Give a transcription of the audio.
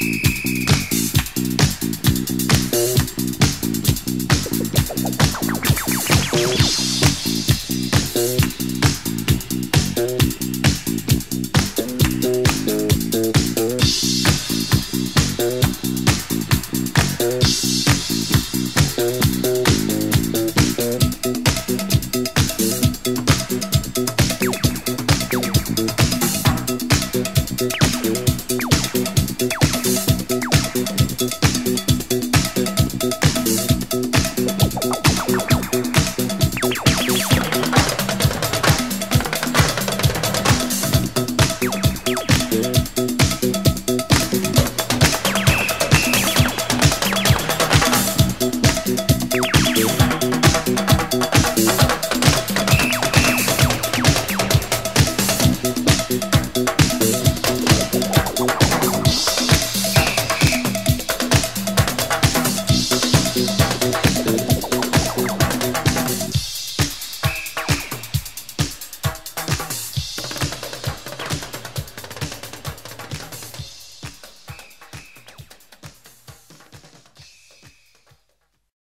Música